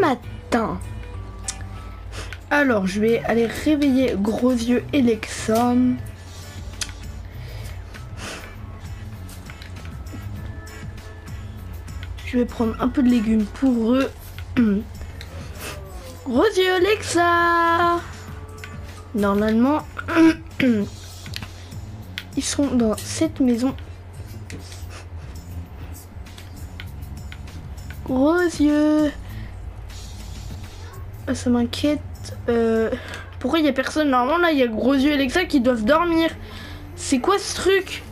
matin. Alors, je vais aller réveiller Gros Yeux et Lexum. Je vais prendre un peu de légumes pour eux. Gros Yeux, Lexa Normalement, ils sont dans cette maison. Gros yeux. Ah, ça m'inquiète. Euh, pourquoi il y a personne? Normalement, là, il y a gros yeux et Alexa qui doivent dormir. C'est quoi ce truc?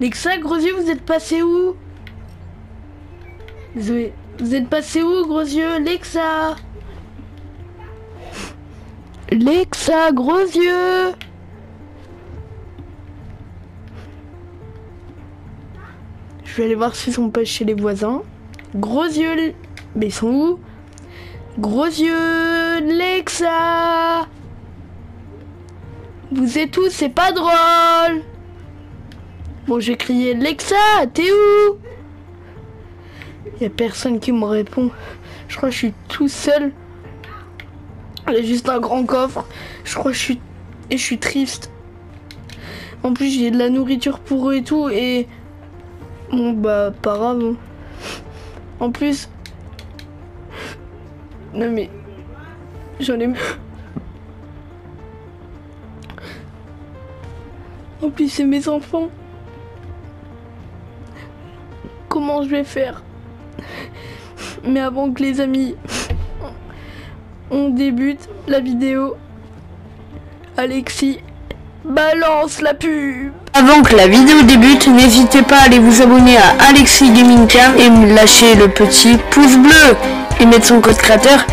Lexa, gros yeux, vous êtes passé où? Vous êtes passé où, gros yeux Lexa Lexa, gros yeux Je vais aller voir s'ils sont pas chez les voisins. Gros yeux, mais ils sont où? Gros yeux, Lexa Vous êtes où C'est pas drôle Bon, j'ai crié Lexa, t'es où? Y a personne qui me répond. Je crois que je suis tout seul. A juste un grand coffre. Je crois que je suis... Et je suis triste. En plus, j'ai de la nourriture pour eux et tout. Et... Bon, bah, pas grave. hein. En plus... Non mais... J'en ai... En plus, c'est mes enfants. Comment je vais faire? Mais avant que les amis... On débute la vidéo. Alexis, balance la pub Avant que la vidéo débute, n'hésitez pas à aller vous abonner à Alexis Gaming et me lâcher le petit pouce bleu et mettre son code créateur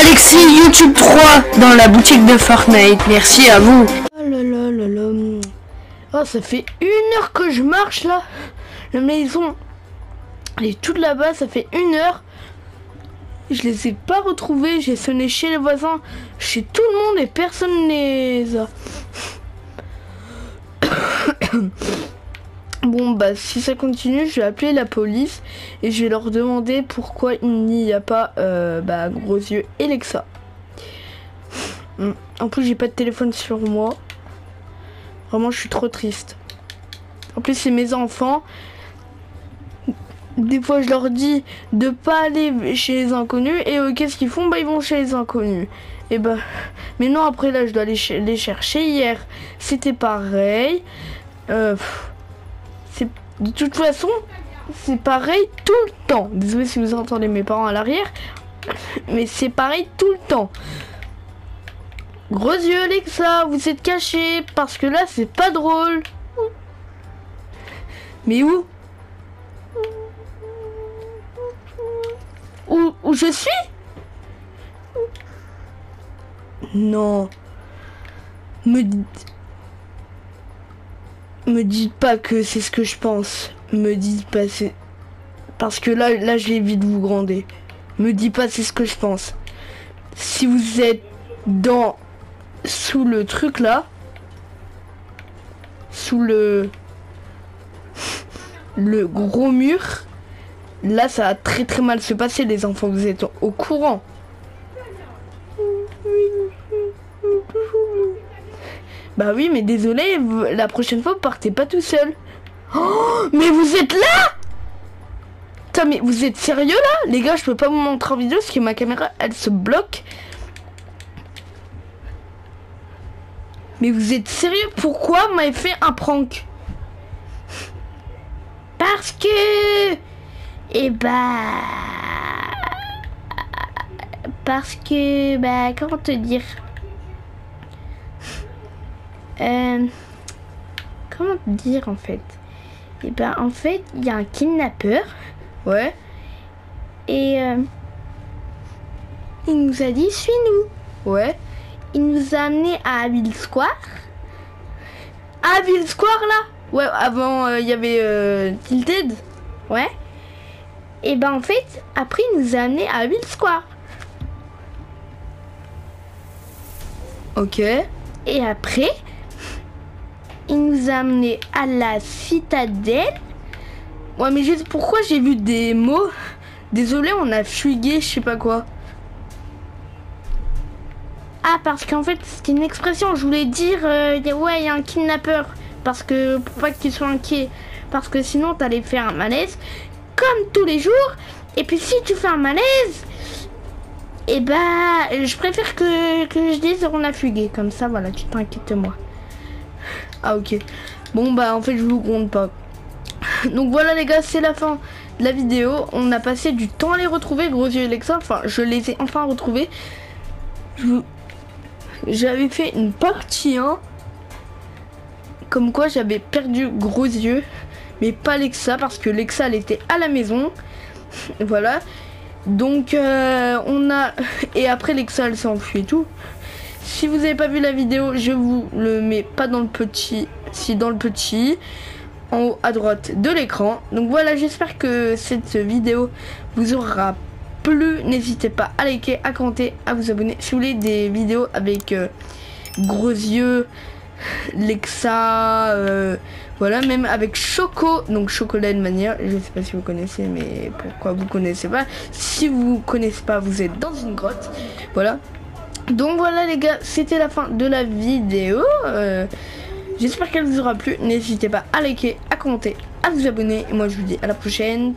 Alexis YouTube 3 dans la boutique de Fortnite. Merci à vous. Oh là là là là. Oh, ça fait une heure que je marche là. La maison, elle est toute là-bas, ça fait une heure. Je les ai pas retrouvés, j'ai sonné chez les voisins, chez tout le monde et personne ne les a. Bon bah si ça continue, je vais appeler la police et je vais leur demander pourquoi il n'y a pas euh, bah, gros yeux et. Hmm. En plus j'ai pas de téléphone sur moi. Vraiment je suis trop triste. En plus c'est mes enfants. Des fois je leur dis de pas aller chez les inconnus et eux qu'est-ce qu'ils font? Bah ils vont chez les inconnus. Et bah mais non après là je dois aller les chercher hier. C'était pareil. Euh, de toute façon c'est pareil tout le temps. Désolé si vous entendez mes parents à l'arrière. Mais c'est pareil tout le temps. Gros yeux Alexa, vous êtes cachés parce que là c'est pas drôle. Mais où? Où, où je suis? Non. Me dites... Me dites pas que c'est ce que je pense. Me dites pas c'est... Parce que là, là, je vite vous gronder. Me dites pas c'est ce que je pense. Si vous êtes dans... Sous le truc là. Sous le... Le gros mur. Là, ça va très très mal se passer, les enfants. Vous êtes au courant. Bah oui, mais désolé, la prochaine fois, vous partez pas tout seul. Oh, mais vous êtes là! Putain, mais vous êtes sérieux là? Les gars, je peux pas vous montrer en vidéo parce que ma caméra, elle se bloque. Mais vous êtes sérieux? Pourquoi m'avez fait un prank? Parce que... Eh bah... Parce que... Bah, comment te dire? Euh, comment dire en fait? Et ben en fait il y a un kidnappeur, ouais, et euh, il nous a dit suis-nous, ouais. Il nous a amené à Abbey Square. Abbey Square là Ouais, avant euh, il y avait euh, Tilted, ouais. Et ben en fait après il nous a amené à Abbey Square. Ok. Et après, il nous a amené à la citadelle. Ouais, mais juste pourquoi j'ai vu des mots? Désolé, on a fugué, je sais pas quoi. Ah, parce qu'en fait, c'était une expression. Je voulais dire, euh, ouais, il y a un kidnappeur. Parce que, pour pas qu'il soit inquiet. Parce que sinon, t'allais faire un malaise. Comme tous les jours. Et puis, si tu fais un malaise, et bah, je préfère que, que je dise on a fugué. Comme ça, voilà, tu t'inquiètes moi. Ah, ok. Bon, bah, en fait, je vous compte pas. Donc voilà les gars, c'est la fin de la vidéo. On a passé du temps à les retrouver, Gros Yeux et Lexa. Enfin, je les ai enfin retrouvés. J'avais fait une partie 1. Comme quoi j'avais perdu Gros Yeux. Mais pas Lexa parce que Lexa elle était à la maison. voilà. Donc euh, on a... Et après Lexa elle s'est enfuie et tout. Si vous n'avez pas vu la vidéo, je vous le mets pas dans le petit, si dans le petit, en haut à droite de l'écran. Donc voilà, j'espère que cette vidéo vous aura plu. N'hésitez pas à liker, à commenter, à vous abonner. Si vous voulez des vidéos avec euh, gros yeux, Lexa, euh, voilà, même avec Choco, donc Chocolat de manière, je sais pas si vous connaissez, mais pourquoi vous connaissez pas Si vous connaissez pas, vous êtes dans une grotte, voilà. Donc voilà les gars, c'était la fin de la vidéo. Euh, J'espère qu'elle vous aura plu. N'hésitez pas à liker, à commenter, à vous abonner. Et moi je vous dis à la prochaine.